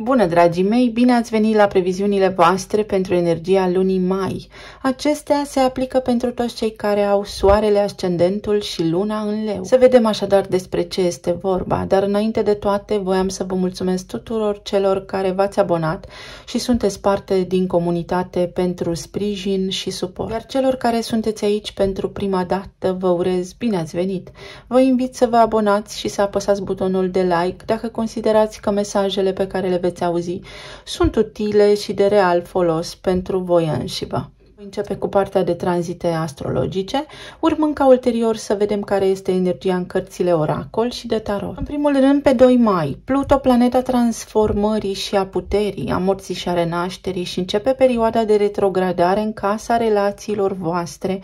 Bună, dragii mei! Bine ați venit la previziunile voastre pentru energia lunii mai. Acestea se aplică pentru toți cei care au soarele, ascendentul și luna în leu. Să vedem așadar despre ce este vorba, dar înainte de toate voiam să vă mulțumesc tuturor celor care v-ați abonat și sunteți parte din comunitate pentru sprijin și suport. Iar celor care sunteți aici pentru prima dată, vă urez bine ați venit. Vă invit să vă abonați și să apăsați butonul de like dacă considerați că mesajele pe care le veți veți auzi sunt utile și de real folos pentru voi înșivă. Începe cu partea de tranzite astrologice, urmând ca ulterior să vedem care este energia în cărțile oracol și de tarot. În primul rând, pe 2 mai, Pluto, planeta transformării și a puterii, a morții și a renașterii și începe perioada de retrogradare în casa relațiilor voastre,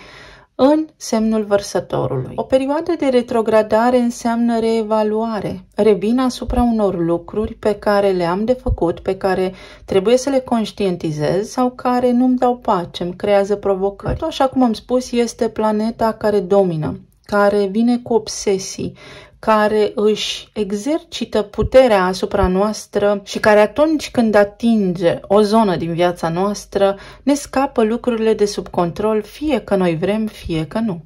în semnul vărsătorului. O perioadă de retrogradare înseamnă reevaluare. Revin asupra unor lucruri pe care le-am de făcut, pe care trebuie să le conștientizez sau care nu-mi dau pace, îmi creează provocări. Tot așa cum am spus, este planeta care domină, care vine cu obsesii, care își exercită puterea asupra noastră și care atunci când atinge o zonă din viața noastră ne scapă lucrurile de sub control, fie că noi vrem, fie că nu.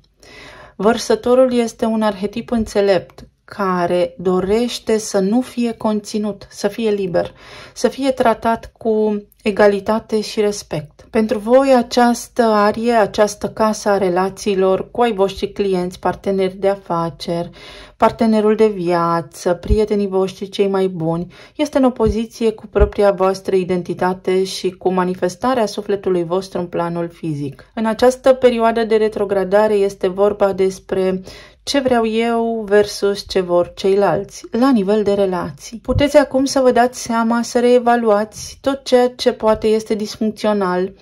Vărsătorul este un arhetip înțelept care dorește să nu fie conținut, să fie liber, să fie tratat cu egalitate și respect. Pentru voi această arie, această casă a relațiilor cu ai voștri clienți, parteneri de afaceri, partenerul de viață, prietenii voștri cei mai buni, este în opoziție cu propria voastră identitate și cu manifestarea sufletului vostru în planul fizic. În această perioadă de retrogradare este vorba despre ce vreau eu versus ce vor ceilalți, la nivel de relații. Puteți acum să vă dați seama, să reevaluați tot ceea ce poate este disfuncțional,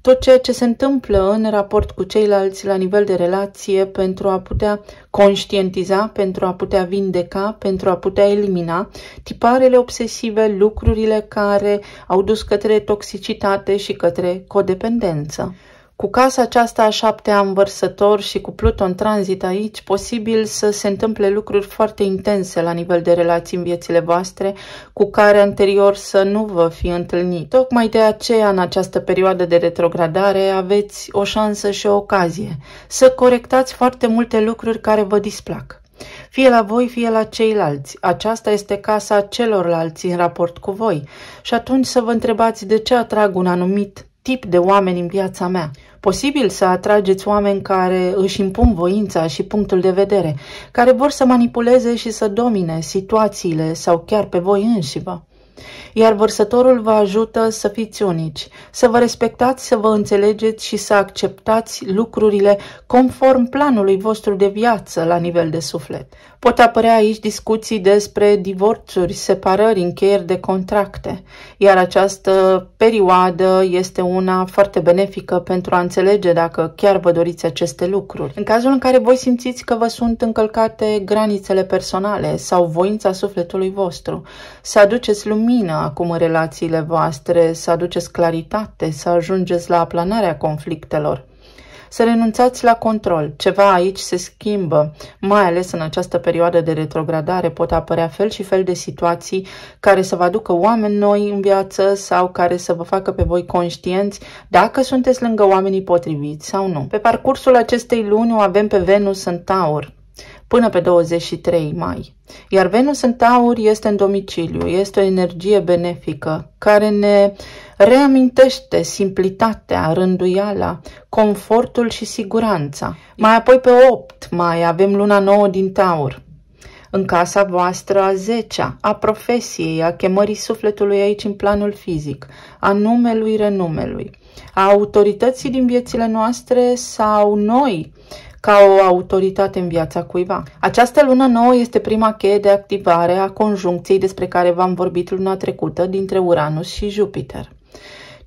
tot ceea ce se întâmplă în raport cu ceilalți la nivel de relație pentru a putea conștientiza, pentru a putea vindeca, pentru a putea elimina tiparele obsesive, lucrurile care au dus către toxicitate și către codependență. Cu casa aceasta a șaptea învărsător și cu Pluton tranzit aici, posibil să se întâmple lucruri foarte intense la nivel de relații în viețile voastre, cu care anterior să nu vă fi întâlnit. Tocmai de aceea, în această perioadă de retrogradare, aveți o șansă și o ocazie să corectați foarte multe lucruri care vă displac fie la voi, fie la ceilalți. Aceasta este casa celorlalți în raport cu voi. Și atunci să vă întrebați de ce atrag un anumit tip de oameni în viața mea. Posibil să atrageți oameni care își impun voința și punctul de vedere, care vor să manipuleze și să domine situațiile sau chiar pe voi înșivă iar vărsătorul vă ajută să fiți unici, să vă respectați, să vă înțelegeți și să acceptați lucrurile conform planului vostru de viață la nivel de suflet. Pot apărea aici discuții despre divorțuri, separări, încheieri de contracte, iar această perioadă este una foarte benefică pentru a înțelege dacă chiar vă doriți aceste lucruri. În cazul în care voi simțiți că vă sunt încălcate granițele personale sau voința sufletului vostru, să aduceți lumină acum în relațiile voastre, să aduceți claritate, să ajungeți la aplanarea conflictelor. Să renunțați la control. Ceva aici se schimbă, mai ales în această perioadă de retrogradare pot apărea fel și fel de situații care să vă aducă oameni noi în viață sau care să vă facă pe voi conștienți dacă sunteți lângă oamenii potriviți sau nu. Pe parcursul acestei luni o avem pe Venus în Taur, până pe 23 mai. Iar Venus în Taur este în domiciliu, este o energie benefică care ne reamintește simplitatea, rânduiala, confortul și siguranța. Mai apoi pe 8 mai avem luna nouă din Taur. În casa voastră a zecea, a profesiei, a chemării sufletului aici în planul fizic, a numelui renumelui, a autorității din viețile noastre sau noi, ca o autoritate în viața cuiva. Această lună nouă este prima cheie de activare a conjuncției despre care v-am vorbit luna trecută dintre Uranus și Jupiter.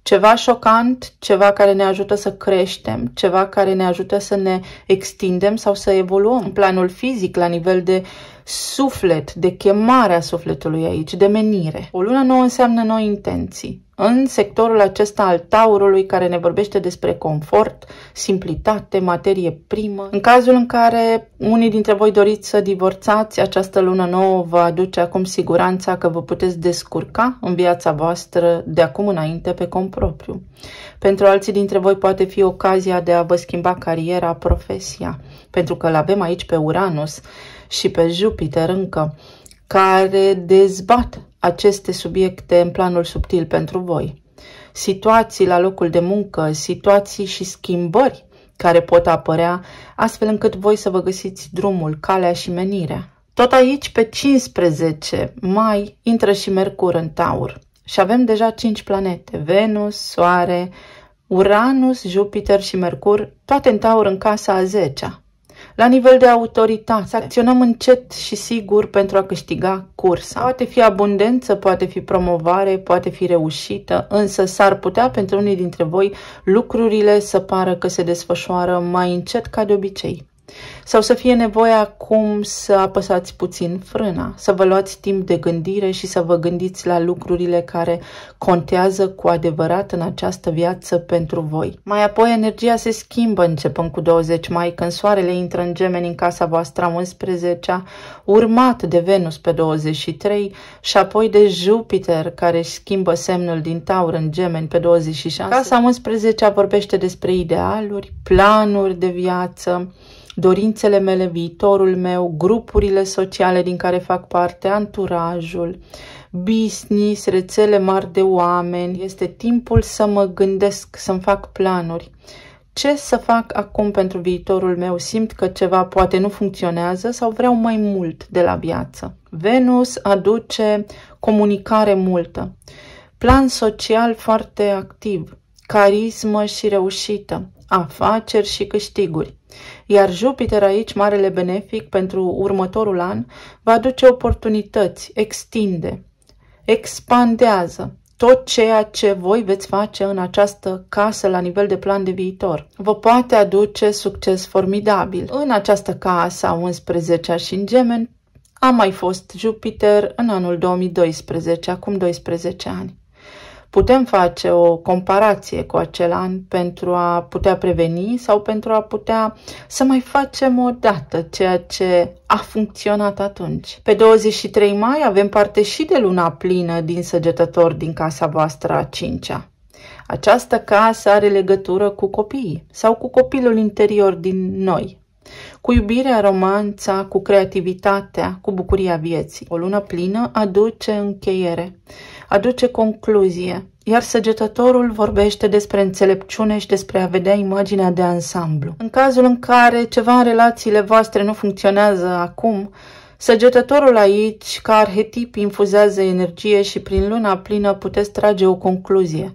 Ceva șocant, ceva care ne ajută să creștem, ceva care ne ajută să ne extindem sau să evoluăm în planul fizic, la nivel de suflet, de chemare a sufletului aici, de menire. O lună nouă înseamnă noi intenții, în sectorul acesta al taurului care ne vorbește despre confort, simplitate, materie primă. În cazul în care unii dintre voi doriți să divorțați, această lună nouă vă aduce acum siguranța că vă puteți descurca în viața voastră de acum înainte pe cont propriu. Pentru alții dintre voi poate fi ocazia de a vă schimba cariera, profesia, pentru că îl avem aici pe Uranus și pe Jupiter încă, care dezbat aceste subiecte în planul subtil pentru voi. Situații la locul de muncă, situații și schimbări care pot apărea, astfel încât voi să vă găsiți drumul, calea și menirea. Tot aici, pe 15 mai, intră și Mercur în Taur. Și avem deja 5 planete, Venus, Soare, Uranus, Jupiter și Mercur, toate în Taur în casa a 10 -a. La nivel de autoritate, să acționăm încet și sigur pentru a câștiga cursa. Poate fi abundență, poate fi promovare, poate fi reușită, însă s-ar putea pentru unii dintre voi lucrurile să pară că se desfășoară mai încet ca de obicei. Sau să fie nevoie acum să apăsați puțin frâna, să vă luați timp de gândire și să vă gândiți la lucrurile care contează cu adevărat în această viață pentru voi. Mai apoi energia se schimbă începând cu 20 mai când soarele intră în gemeni în casa voastră 11 urmat de Venus pe 23 și apoi de Jupiter care își schimbă semnul din taur în gemeni pe 26. Casa 11 vorbește despre idealuri, planuri de viață, dorințele mele, viitorul meu, grupurile sociale din care fac parte, anturajul, business, rețele mari de oameni. Este timpul să mă gândesc, să-mi fac planuri. Ce să fac acum pentru viitorul meu? Simt că ceva poate nu funcționează sau vreau mai mult de la viață. Venus aduce comunicare multă, plan social foarte activ, carismă și reușită, afaceri și câștiguri. Iar Jupiter aici, marele benefic pentru următorul an, va aduce oportunități, extinde, expandează tot ceea ce voi veți face în această casă la nivel de plan de viitor. Vă poate aduce succes formidabil. În această casă a 11 și în Gemen a mai fost Jupiter în anul 2012, acum 12 ani. Putem face o comparație cu acel an pentru a putea preveni sau pentru a putea să mai facem o dată ceea ce a funcționat atunci. Pe 23 mai avem parte și de luna plină din săgetător din casa voastră a cincea. Această casă are legătură cu copiii sau cu copilul interior din noi, cu iubirea, romanța, cu creativitatea, cu bucuria vieții. O lună plină aduce încheiere aduce concluzie, iar săgetătorul vorbește despre înțelepciune și despre a vedea imaginea de ansamblu. În cazul în care ceva în relațiile voastre nu funcționează acum, Săgetătorul aici, ca arhetip, infuzează energie și prin luna plină puteți trage o concluzie.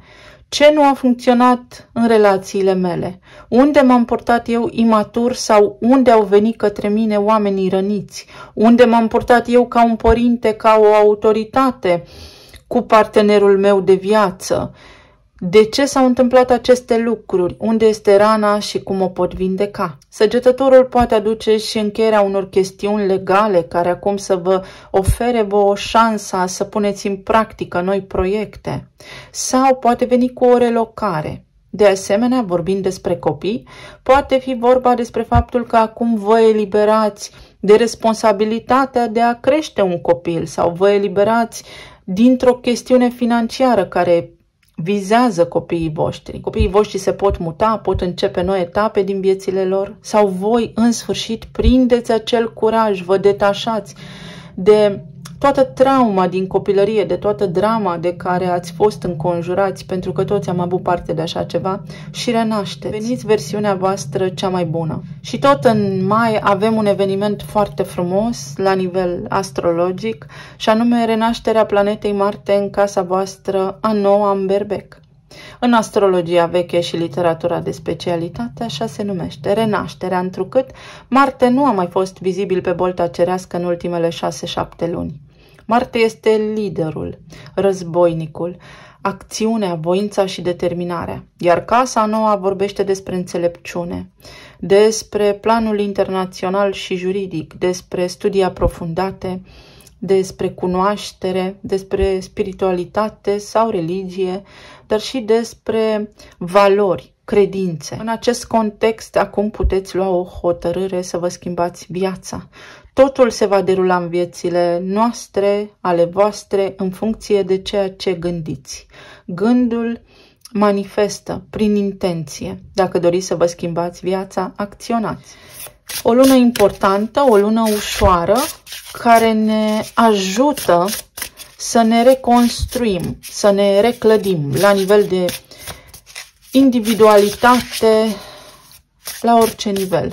Ce nu a funcționat în relațiile mele? Unde m-am portat eu imatur sau unde au venit către mine oamenii răniți? Unde m-am portat eu ca un părinte, ca o autoritate? Cu partenerul meu de viață. De ce s-au întâmplat aceste lucruri? Unde este rana și cum o pot vindeca? Săgetătorul poate aduce și încheierea unor chestiuni legale care acum să vă ofere vă o șansă să puneți în practică noi proiecte. Sau poate veni cu o relocare. De asemenea, vorbind despre copii, poate fi vorba despre faptul că acum vă eliberați de responsabilitatea de a crește un copil sau vă eliberați dintr-o chestiune financiară care vizează copiii voștri. Copiii voștri se pot muta, pot începe noi etape din viețile lor sau voi, în sfârșit, prindeți acel curaj, vă detașați de toată trauma din copilărie, de toată drama de care ați fost înconjurați, pentru că toți am avut parte de așa ceva, și renașteți. Veniți versiunea voastră cea mai bună. Și tot în mai avem un eveniment foarte frumos la nivel astrologic, și anume renașterea planetei Marte în casa voastră a noua în Berbec. În astrologia veche și literatura de specialitate așa se numește, renașterea, întrucât Marte nu a mai fost vizibil pe bolta cerească în ultimele șase-șapte luni. Marte este liderul, războinicul, acțiunea, voința și determinarea. Iar Casa Noua vorbește despre înțelepciune, despre planul internațional și juridic, despre studii aprofundate, despre cunoaștere, despre spiritualitate sau religie, dar și despre valori, credințe. În acest context, acum puteți lua o hotărâre să vă schimbați viața. Totul se va derula în viețile noastre, ale voastre, în funcție de ceea ce gândiți. Gândul manifestă prin intenție. Dacă doriți să vă schimbați viața, acționați. O lună importantă, o lună ușoară, care ne ajută să ne reconstruim, să ne reclădim la nivel de individualitate, la orice nivel.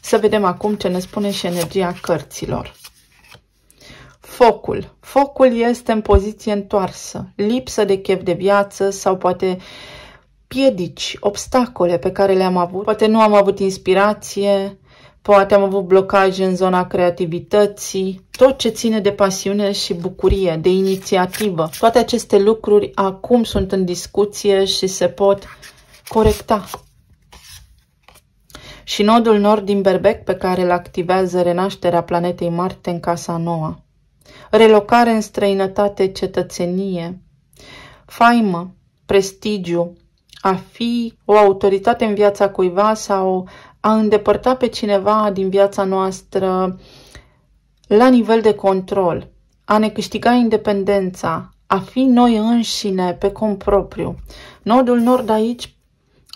Să vedem acum ce ne spune și energia cărților. Focul. Focul este în poziție întoarsă, lipsă de chef de viață sau poate piedici, obstacole pe care le-am avut. Poate nu am avut inspirație, poate am avut blocaje în zona creativității, tot ce ține de pasiune și bucurie, de inițiativă. Toate aceste lucruri acum sunt în discuție și se pot corecta. Și nodul nord din Berbec pe care îl activează renașterea planetei Marte în casa nouă. Relocare în străinătate, cetățenie, faimă, prestigiu, a fi o autoritate în viața cuiva sau a îndepărta pe cineva din viața noastră la nivel de control, a ne câștiga independența, a fi noi înșine pe cont propriu. Nodul nord aici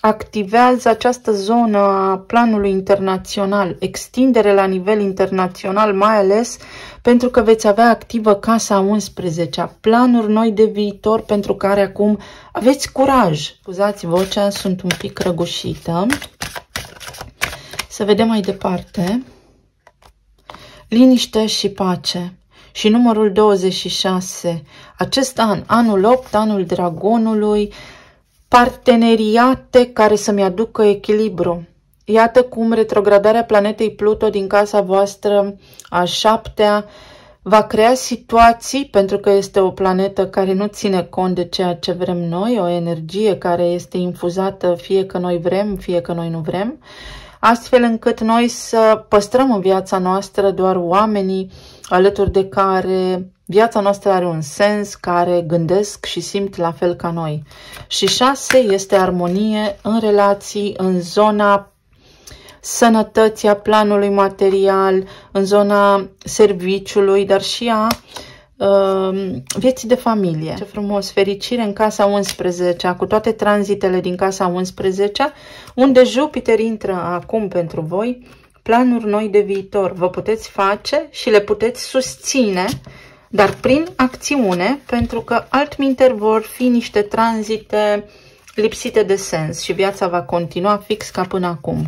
activează această zonă a planului internațional, extindere la nivel internațional, mai ales pentru că veți avea activă Casa 11 planuri noi de viitor pentru care acum aveți curaj. Scuzați vocea, sunt un pic răgușită. Să vedem mai departe. Liniște și pace. Și numărul 26. Acest an, anul 8, anul dragonului, parteneriate care să-mi aducă echilibru. Iată cum retrogradarea planetei Pluto din casa voastră a șaptea va crea situații, pentru că este o planetă care nu ține cont de ceea ce vrem noi, o energie care este infuzată fie că noi vrem, fie că noi nu vrem, astfel încât noi să păstrăm în viața noastră doar oamenii alături de care viața noastră are un sens, care gândesc și simt la fel ca noi. Și șase este armonie în relații, în zona sănătății, a planului material, în zona serviciului, dar și a uh, vieții de familie. Ce frumos! Fericire în casa 11, cu toate tranzitele din casa 11, unde Jupiter intră acum pentru voi, planuri noi de viitor. Vă puteți face și le puteți susține, dar prin acțiune, pentru că altminteri vor fi niște tranzite lipsite de sens și viața va continua fix ca până acum.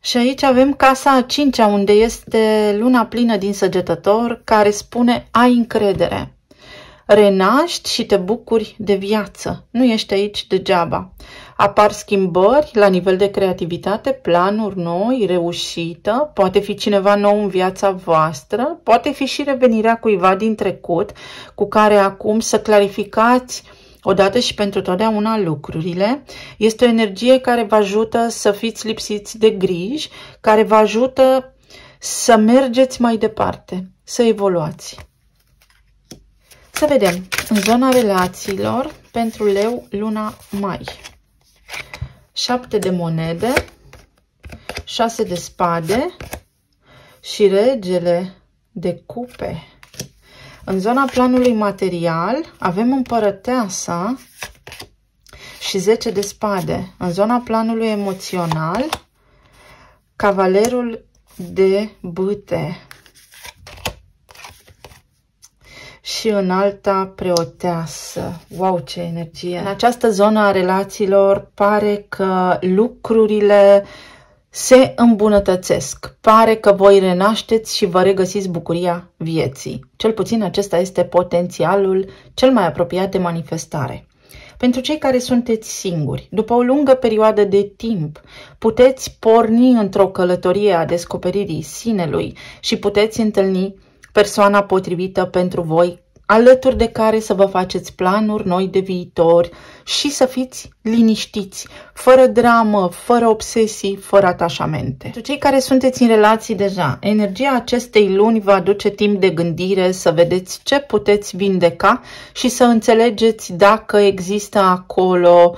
Și aici avem casa a cincea, unde este luna plină din săgetător, care spune ai încredere. Renaști și te bucuri de viață. Nu ești aici degeaba. Apar schimbări la nivel de creativitate, planuri noi, reușită, poate fi cineva nou în viața voastră, poate fi și revenirea cuiva din trecut cu care acum să clarificați uh, odată și pentru totdeauna lucrurile. Este o energie care vă ajută să fiți lipsiți de griji, care vă ajută să mergeți mai departe, să evoluați. Să vedem, în zona relațiilor, pentru leu, luna mai. 7 de monede, 6 de spade și regele de cupe. În zona planului material avem împărăteasa și 10 de spade. În zona planului emoțional, cavalerul de bâte. Și în alta preoteasă. Wow, ce energie! În această zonă a relațiilor pare că lucrurile uh, se îmbunătățesc. Pare că voi renașteți și vă regăsiți bucuria vieții. Cel puțin acesta este potențialul cel mai apropiat de manifestare. Pentru cei care sunteți singuri, după o lungă perioadă de timp, puteți porni într-o călătorie a descoperirii sinelui și puteți întâlni persoana potrivită pentru voi alături de care să vă faceți planuri noi de viitor și să fiți liniștiți, fără dramă, fără obsesii, fără atașamente. Pentru cei care sunteți în relații deja, energia acestei luni va aduce timp de gândire să vedeți ce puteți vindeca și să înțelegeți dacă există acolo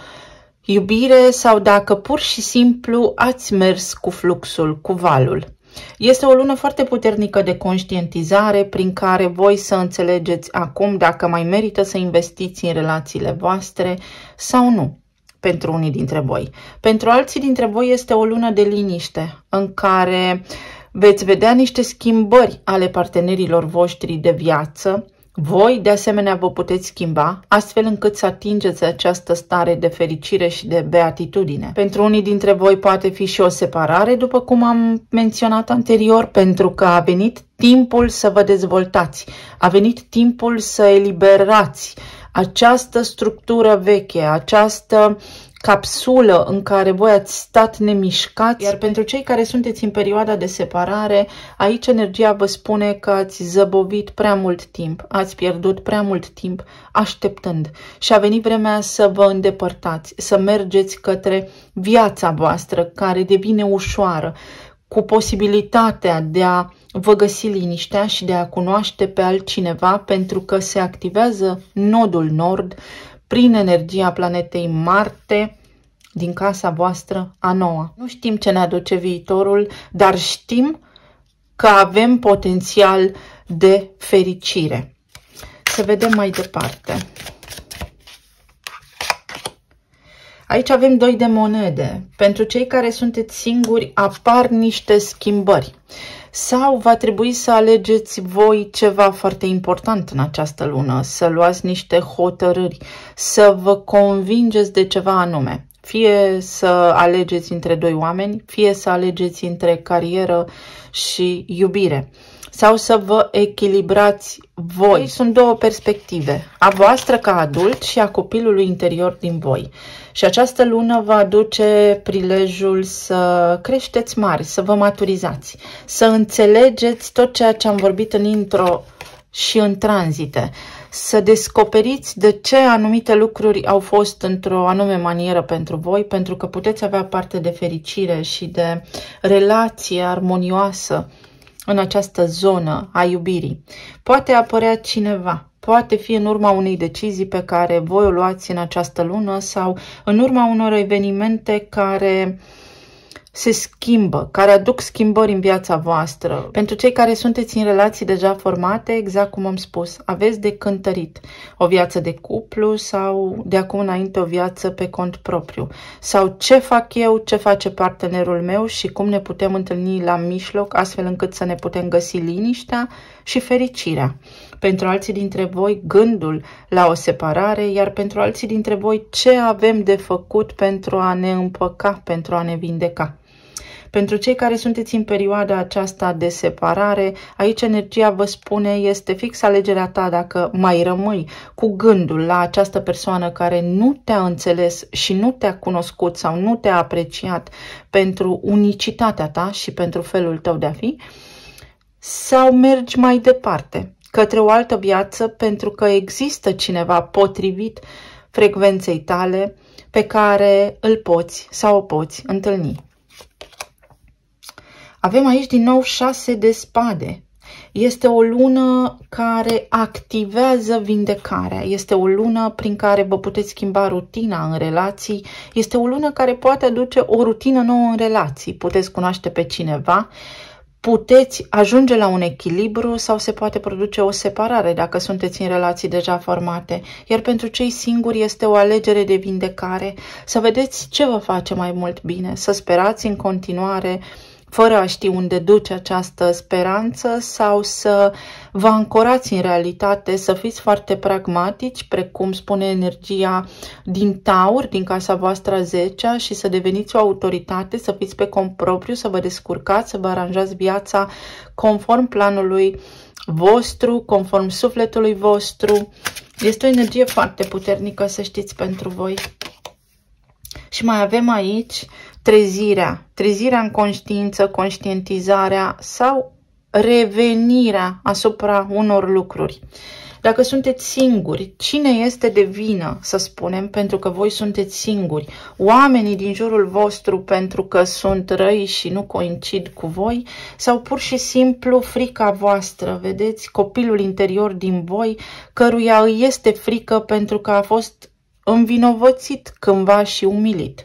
iubire sau dacă pur și simplu ați mers cu fluxul, cu valul. Este o lună foarte puternică de conștientizare prin care voi să înțelegeți acum dacă mai merită să investiți în relațiile voastre sau nu pentru unii dintre voi. Pentru alții dintre voi este o lună de liniște în care veți vedea niște schimbări ale partenerilor voștri de viață, voi, de asemenea, vă puteți schimba, astfel încât să atingeți această stare de fericire și de beatitudine. Pentru unii dintre voi poate fi și o separare, după cum am menționat anterior, pentru că a venit timpul să vă dezvoltați, a venit timpul să eliberați această structură veche, această capsulă în care voi ați stat nemișcați, iar pentru cei care sunteți în perioada de separare, aici energia vă spune că ați zăbovit prea mult timp, ați pierdut prea mult timp așteptând. Și a venit vremea să vă îndepărtați, să mergeți către viața voastră care devine ușoară, cu posibilitatea de a vă găsi liniștea și de a cunoaște pe altcineva pentru că se activează nodul nord prin energia planetei Marte din casa voastră a noua. Nu știm ce ne aduce viitorul, dar știm că avem potențial de fericire. Să vedem mai departe. Aici avem doi de monede. Pentru cei care sunteți singuri apar niște schimbări sau va trebui să alegeți voi ceva foarte important în această lună, să luați niște hotărâri, să vă convingeți de ceva anume. Fie să alegeți între doi oameni, fie să alegeți între carieră și iubire sau să vă echilibrați voi. Sunt două perspective, a voastră ca adult și a copilului interior din voi. Și această lună va aduce prilejul să creșteți mari, să vă maturizați, să înțelegeți tot ceea ce am vorbit în intro și în tranzite, să descoperiți de ce anumite lucruri au fost într-o anume manieră pentru voi, pentru că puteți avea parte de fericire și de relație armonioasă în această zonă a iubirii. Poate apărea cineva, poate fi în urma unei decizii pe care voi o luați în această lună sau în urma unor evenimente care uh, se schimbă, care aduc schimbări în viața voastră. Pentru cei care sunteți în relații deja formate, exact cum am spus, aveți de cântărit o viață de cuplu sau de acum înainte o viață pe cont propriu. Sau ce fac eu, ce face partenerul meu și cum ne putem întâlni la mijloc astfel încât să ne putem găsi liniștea și fericirea. Pentru alții dintre voi gândul la o separare, iar pentru alții dintre voi ce avem de făcut pentru a ne împăca, pentru a ne vindeca. Pentru cei care sunteți în perioada aceasta de separare, aici energia vă spune este fix alegerea ta dacă mai rămâi cu gândul la această persoană care nu te-a înțeles și nu te-a cunoscut sau nu te-a apreciat pentru unicitatea ta și pentru felul tău de a fi, sau mergi mai departe către o altă viață pentru că există cineva potrivit frecvenței tale pe care îl poți sau o poți întâlni. Avem aici din nou șase de spade. Este o lună care activează vindecarea. Este o lună prin care vă puteți schimba rutina în relații. Este o lună care poate aduce o rutină nouă în relații. Puteți cunoaște pe cineva, puteți ajunge la un echilibru sau se poate produce o separare dacă sunteți în relații deja formate. Iar pentru cei singuri este o alegere de vindecare. Să vedeți ce vă face mai mult bine. Să sperați în continuare fără a ști unde duce această speranță sau să vă ancorați în realitate, să fiți foarte pragmatici, precum spune energia din taur, din casa voastră 10 și să deveniți o autoritate, să fiți pe cont propriu, să vă descurcați, să vă aranjați viața conform planului vostru, conform sufletului vostru. Este o energie foarte puternică, să știți, pentru voi. Și mai avem aici trezirea, trezirea în conștiință, conștientizarea sau revenirea asupra unor lucruri. Dacă sunteți singuri, cine este de vină, să spunem, pentru că voi sunteți singuri? Oamenii din jurul vostru pentru că sunt răi și nu coincid cu voi? Sau pur și simplu frica voastră, vedeți, copilul interior din voi, căruia îi este frică pentru că a fost învinovățit cândva și umilit.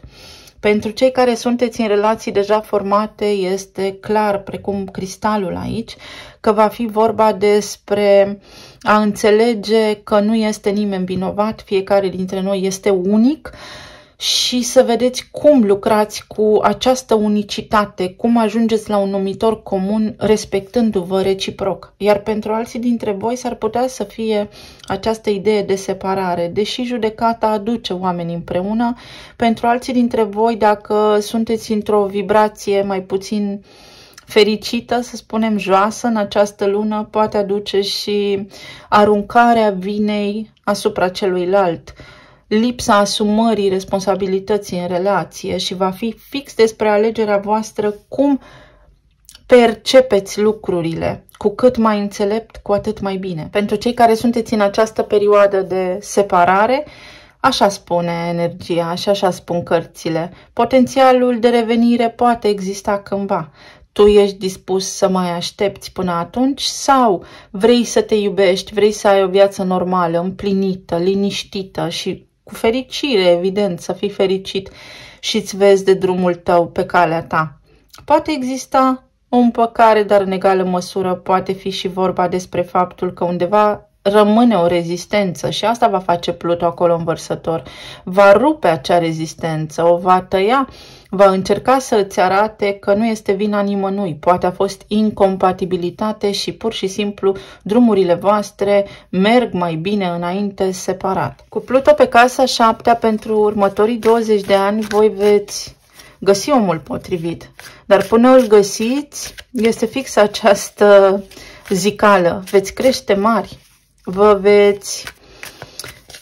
Pentru cei care sunteți în relații deja formate, este clar, precum cristalul aici, că va fi vorba despre a înțelege că nu este nimeni vinovat, fiecare dintre noi este unic și să vedeți cum lucrați cu această unicitate, cum ajungeți la un numitor comun respectându-vă reciproc. Iar pentru alții dintre voi s-ar putea să fie această idee de separare, deși judecata aduce oamenii împreună, pentru alții dintre voi, dacă sunteți într-o vibrație mai puțin fericită, să spunem joasă în această lună, poate aduce și aruncarea vinei asupra celuilalt lipsa asumării responsabilității în relație și va fi fix despre alegerea voastră cum percepeți lucrurile. Cu cât mai înțelept, cu atât mai bine. Pentru cei care sunteți în această perioadă de separare, Așa spune energia și așa spun cărțile. Potențialul de revenire poate exista cândva. Tu ești dispus să mai aștepți până atunci sau vrei să te iubești, vrei să ai o viață normală, împlinită, liniștită și cu fericire, evident, să fii fericit și îți vezi de drumul tău pe calea ta. Poate exista o împăcare, dar în egală măsură poate fi și vorba despre faptul că undeva rămâne o rezistență și asta va face Pluto acolo în vărsător. Va rupe acea rezistență, o va tăia va încerca să îți arate că nu este vina nimănui. Poate a fost incompatibilitate și pur și simplu drumurile voastre merg mai bine înainte separat. Cu Pluto pe casa șaptea pentru următorii 20 de ani voi veți găsi omul potrivit. Dar până îl găsiți, este fix această zicală. Veți crește mari, vă veți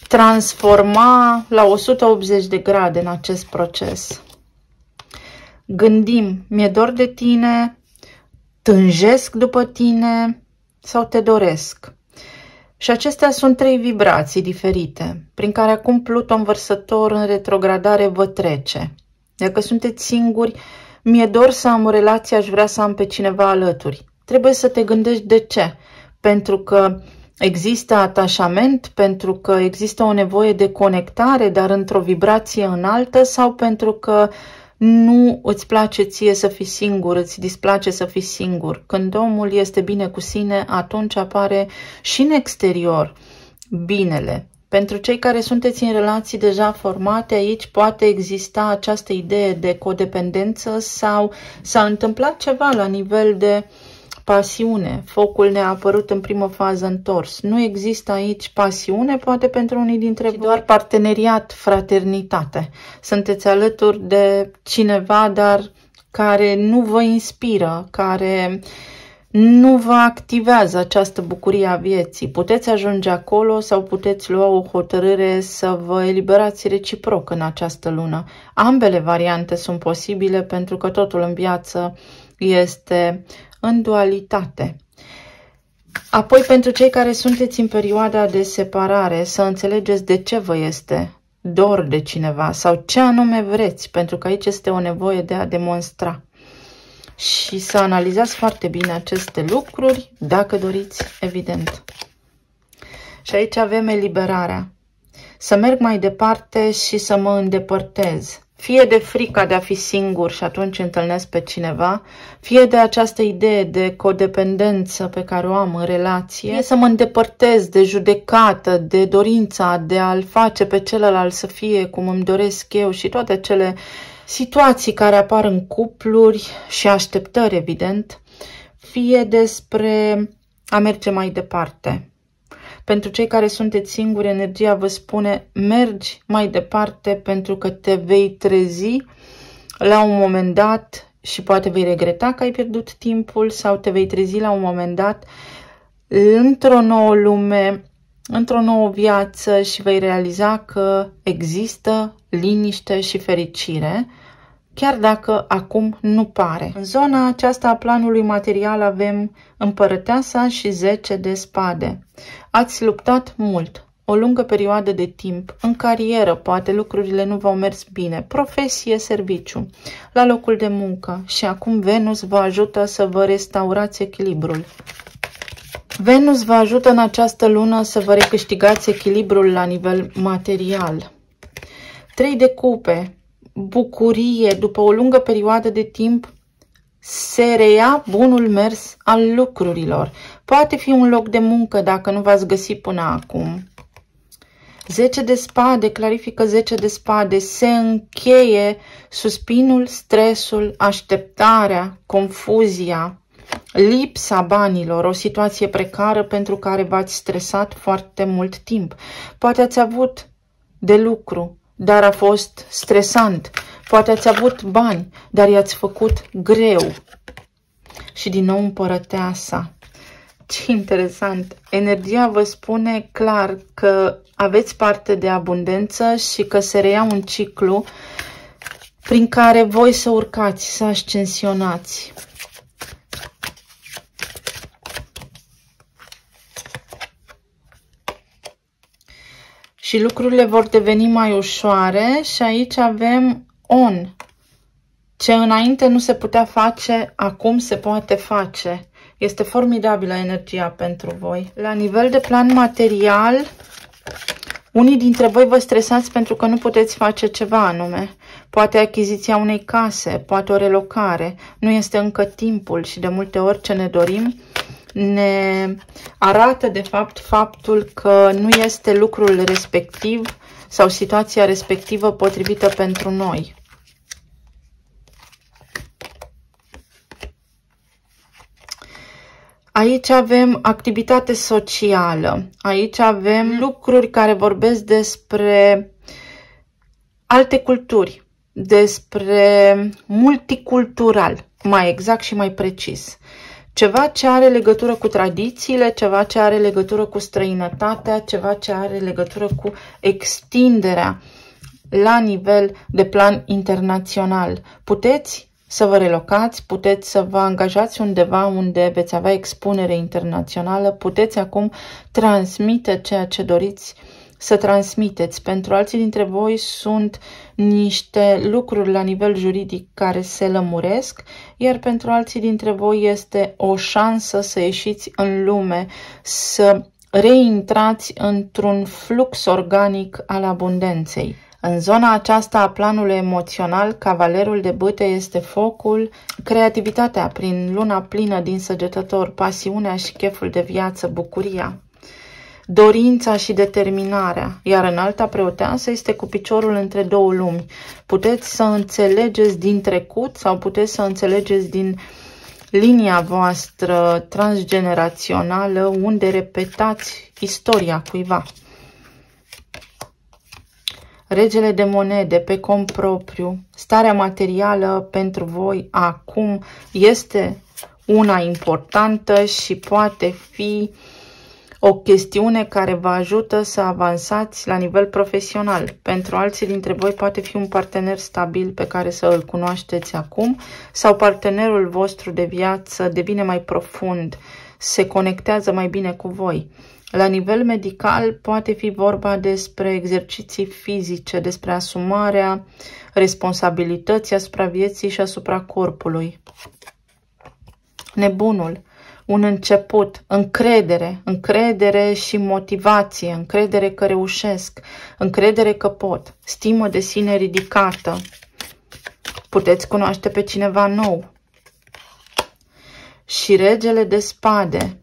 transforma la 180 de grade în acest proces gândim, mi-e dor de tine, tânjesc după tine sau te doresc. Și acestea sunt trei vibrații diferite, prin care acum Pluton vărsător în retrogradare vă trece. Dacă sunteți singuri, mi-e dor să am o relație, aș vrea să am pe cineva alături. Trebuie să te gândești de ce. Pentru că există atașament, pentru că există o nevoie de conectare, dar într-o vibrație înaltă, sau pentru că nu îți place ție să fii singur, îți displace să fii singur. Când omul este bine cu sine, atunci apare și în exterior binele. Pentru cei care sunteți în relații deja formate, aici poate exista această idee de codependență sau s-a întâmplat ceva la nivel de uh, Pasiune. Focul ne-a apărut în primă fază întors. Nu există aici pasiune, poate pentru unii dintre voi, doar parteneriat, fraternitate. Sunteți alături de cineva, dar care nu vă inspiră, care nu vă activează această bucurie a vieții. Puteți ajunge acolo sau puteți lua o hotărâre să vă eliberați reciproc în această lună. Ambele variante sunt posibile pentru că totul în viață este în dualitate. Apoi, pentru cei care sunteți în perioada de separare, să înțelegeți de ce vă este dor de cineva sau ce anume vreți, pentru că aici este o nevoie de a demonstra. Și să analizați foarte bine aceste lucruri, dacă doriți, evident. Și aici avem eliberarea. Să merg mai departe și să mă îndepărtez fie de frica de a fi singur și atunci întâlnesc pe cineva, fie de această idee de codependență pe care o am în relație, fie să mă îndepărtez de judecată, de dorința de a-l face pe celălalt să fie cum îmi doresc eu și toate acele situații care apar în cupluri și așteptări, evident, fie despre a merge mai departe, pentru cei care sunteți singuri, energia vă spune mergi mai departe pentru că te vei trezi la un moment dat și poate vei regreta că ai pierdut timpul sau te vei trezi la un moment dat într-o nouă lume, într-o nouă viață și vei realiza că există liniște și fericire chiar dacă acum nu pare. În zona aceasta a planului material avem împărăteasa și 10 de spade. Ați luptat mult, o lungă perioadă de timp, în carieră poate lucrurile nu v-au mers bine, profesie, serviciu, la locul de muncă și acum Venus vă ajută să vă restaurați echilibrul. Venus vă ajută în această lună să vă recâștigați echilibrul la nivel material. Trei de cupe, bucurie, după o lungă perioadă de timp, se reia bunul mers al lucrurilor. Poate fi un loc de muncă dacă nu v-ați găsit până acum. 10 de spade, clarifică 10 de spade, se încheie suspinul, stresul, așteptarea, confuzia, lipsa banilor, o situație precară pentru care v-ați stresat foarte mult timp. Poate ați avut de lucru, dar a fost stresant. Poate ați avut bani, dar i-ați făcut greu. Și din nou împărăteasa. Ce interesant! Energia vă spune clar că aveți parte de abundență și că se reia un ciclu prin care voi să urcați, să ascensionați. Și lucrurile vor deveni mai ușoare și aici avem on. Ce înainte nu se putea face, acum se poate face. Este formidabilă energia pentru voi. La nivel de plan material, unii dintre voi vă stresați pentru că nu puteți face ceva anume. Poate achiziția unei case, poate o relocare. Nu este încă timpul și de multe ori ce ne dorim ne arată de fapt faptul că nu este lucrul respectiv sau situația respectivă potrivită pentru noi. Aici avem activitate socială, aici avem lucruri care vorbesc despre alte culturi, despre multicultural, mai exact și mai precis. Ceva ce are legătură cu tradițiile, ceva ce are legătură cu străinătatea, ceva ce are legătură cu extinderea la nivel de plan internațional. Puteți să vă relocați, puteți să vă angajați undeva unde veți avea expunere internațională, puteți acum transmite ceea ce doriți să transmiteți. Pentru alții dintre voi sunt niște lucruri la nivel juridic care se lămuresc, iar pentru alții dintre voi este o șansă să ieșiți în lume, să reintrați într-un flux organic al abundenței. În zona aceasta a planului emoțional, cavalerul de bâte este focul, creativitatea prin luna plină din săgetător, pasiunea și cheful de viață, bucuria, dorința și determinarea, iar în alta preoteasă este cu piciorul între două lumi. Puteți să înțelegeți din trecut sau puteți să înțelegeți din linia voastră transgenerațională unde repetați istoria cuiva. Regele de monede pe cont propriu, starea materială pentru voi acum este una importantă și poate fi o chestiune care vă ajută să avansați la nivel profesional. Pentru alții dintre voi poate fi un partener stabil pe care să îl cunoașteți acum sau partenerul vostru de viață devine mai profund, se conectează mai bine cu voi. La nivel medical poate fi vorba despre exerciții fizice, despre asumarea responsabilității asupra vieții și asupra corpului. Nebunul, un început, încredere, încredere și motivație, încredere că reușesc, încredere că pot, stimă de sine ridicată. Puteți cunoaște pe cineva nou. Și regele de spade,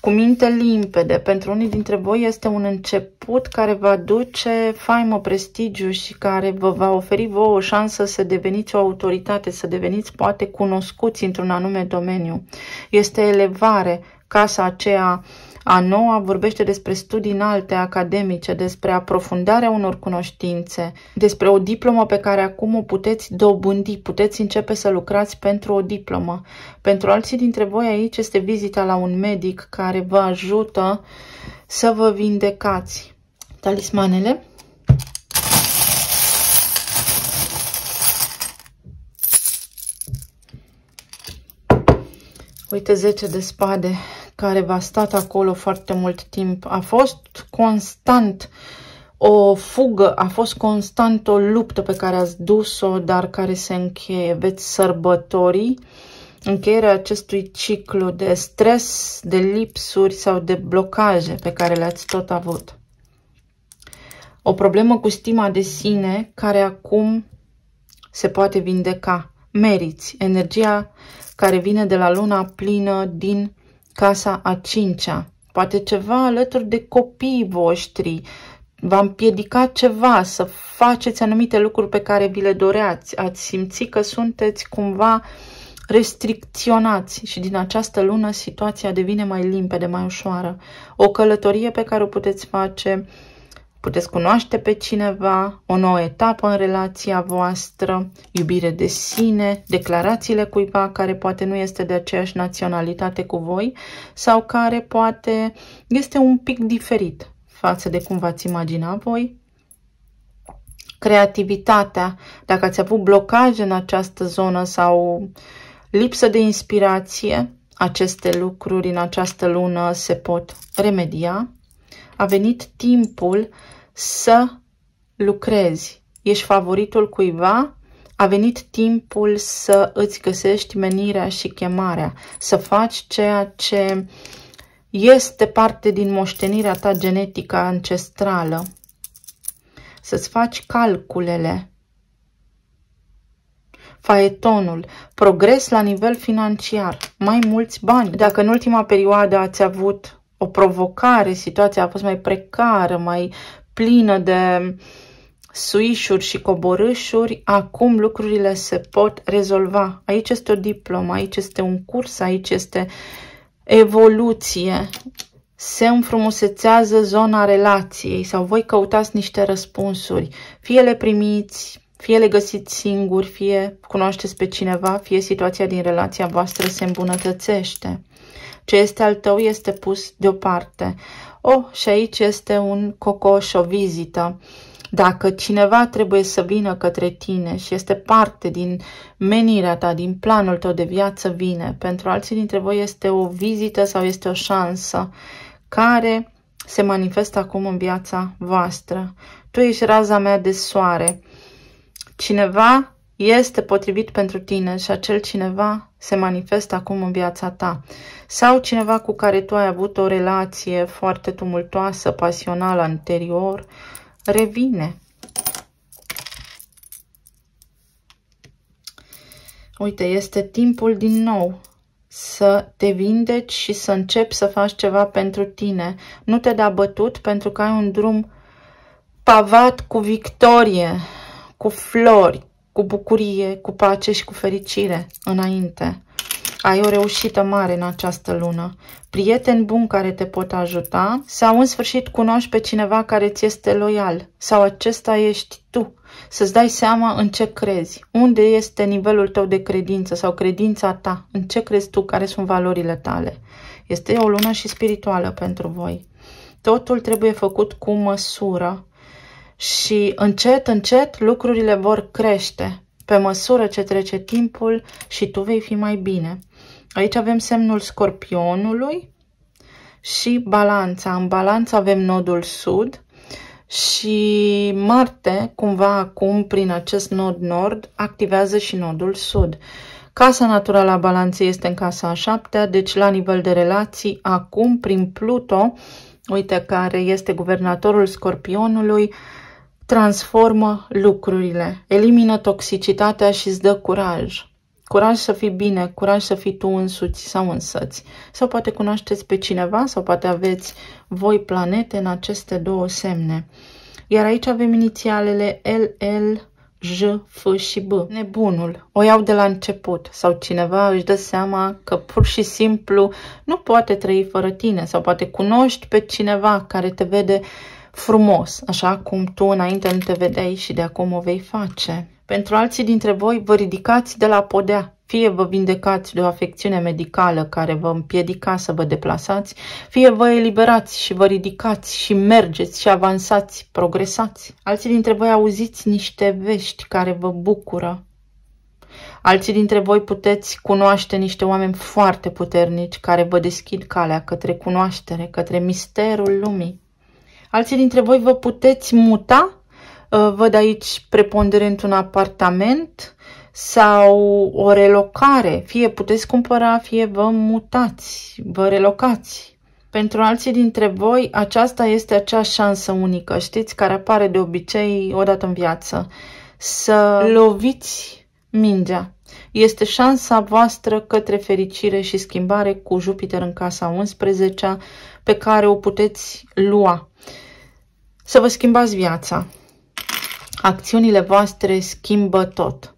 cu minte limpede. Pentru unii dintre voi este un început care va duce faimă, prestigiu și care vă va oferi vouă o șansă să deveniți o autoritate, să deveniți poate cunoscuți într-un anume domeniu. Este elevare, casa aceea a noua vorbește despre studii înalte academice, despre aprofundarea unor cunoștințe, despre o diplomă pe care acum o puteți dobândi, puteți începe să lucrați pentru o diplomă. Pentru alții dintre voi aici este vizita la un medic care vă ajută să vă vindecați. Talismanele Uite, 10 de spade care v-a stat acolo foarte mult timp. A fost constant o fugă, a fost constant o luptă pe care ați dus-o, dar care se încheie. Veți sărbătorii încheierea acestui ciclu de stres, de lipsuri sau de blocaje pe care le-ați tot avut. O problemă cu stima de sine care acum se poate vindeca. Meriți energia care vine de la luna plină din casa a cincea. Poate ceva alături de copiii voștri. V-a împiedicat ceva să faceți anumite lucruri pe care vi le doreați. Ați simțit că sunteți cumva restricționați și din această lună situația devine mai limpede, mai ușoară. O călătorie pe care o puteți face Puteți cunoaște pe cineva, o nouă etapă în relația voastră, iubire de sine, declarațiile cuiva care poate nu este de aceeași naționalitate cu voi sau care poate este un pic diferit față de cum v-ați imagina voi. Creativitatea, dacă ați avut blocaje în această zonă sau lipsă de inspirație, aceste lucruri în această lună se pot remedia. A venit timpul să lucrezi. Ești favoritul cuiva? A venit timpul să îți găsești menirea și chemarea, să faci ceea ce este parte din moștenirea ta genetică ancestrală, să-ți faci calculele, faetonul, progres la nivel financiar, mai mulți bani. Dacă în ultima perioadă ați avut o provocare, situația a fost mai precară, mai plină de suișuri și coborâșuri, acum lucrurile se pot rezolva. Aici este o diplomă, aici este un curs, aici este evoluție. Se înfrumusețează zona relației sau voi căutați niște răspunsuri. Fie le primiți, fie le găsiți singuri, fie cunoașteți pe cineva, fie situația din relația voastră se îmbunătățește. Ce este al tău este pus deoparte. Oh, și aici este un cocoș, o vizită. Dacă cineva trebuie să vină către tine și este parte din menirea ta, din planul tău de viață, vine. Pentru alții dintre voi este o vizită sau este o șansă care se manifestă acum în viața voastră. Tu ești raza mea de soare. Cineva este potrivit pentru tine și acel cineva se manifestă acum în viața ta. Sau cineva cu care tu ai avut o relație foarte tumultoasă, pasională anterior, revine. Uite, este timpul din nou să te vindeci și să începi să faci ceva pentru tine. Nu te da bătut pentru că ai un drum pavat cu victorie, cu flori, cu bucurie, cu pace și cu fericire înainte. Ai o reușită mare în această lună, prieteni buni care te pot ajuta sau în sfârșit cunoști pe cineva care ți este loial sau acesta ești tu. Să-ți dai seama în ce crezi, unde este nivelul tău de credință sau credința ta, în ce crezi tu, care sunt valorile tale. Este o lună și spirituală pentru voi. Totul trebuie făcut cu măsură și încet, încet lucrurile vor crește pe măsură ce trece timpul și tu vei fi mai bine. Aici avem semnul scorpionului și balanța. În balanță avem nodul sud și Marte, cumva acum, prin acest nod nord, activează și nodul sud. Casa naturală a balanței este în casa a șaptea, deci la nivel de relații, acum, prin Pluto, uite, care este guvernatorul scorpionului, transformă lucrurile, elimină toxicitatea și îți dă curaj. Curaj să fii bine, curaj să fii tu însuți sau însăți. Sau poate cunoașteți pe cineva sau poate aveți voi planete în aceste două semne. Iar aici avem inițialele L, L, J, F și B. Nebunul. O iau de la început sau cineva își dă seama că pur și simplu nu poate trăi fără tine sau poate cunoști pe cineva care te vede frumos, așa cum tu înainte nu te vedeai și de acum o vei face. Pentru alții dintre voi, vă ridicați de la podea, fie vă vindecați de o afecțiune medicală care vă împiedica să vă deplasați, fie vă eliberați și vă ridicați și mergeți și avansați, progresați. Alții dintre voi auziți niște vești care vă bucură. Alții dintre voi puteți cunoaște niște oameni foarte puternici care vă deschid calea către cunoaștere, către misterul lumii. Alții dintre voi vă puteți muta, uh, văd aici preponderent un apartament sau o relocare, fie puteți cumpăra, fie vă mutați, vă relocați. Pentru alții dintre voi, aceasta este acea șansă unică, știți, care apare de obicei odată în viață. Să loviți mingea. Este șansa voastră către fericire și schimbare cu Jupiter în casa 11 pe care o puteți lua. Să vă schimbați viața. Acțiunile voastre schimbă tot.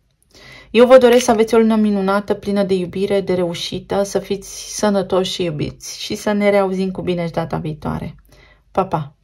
Eu vă doresc să aveți o lună minunată, plină de iubire, de reușită, să fiți sănătoși și iubiți și să ne reauzim cu bine și data viitoare. Pa, pa!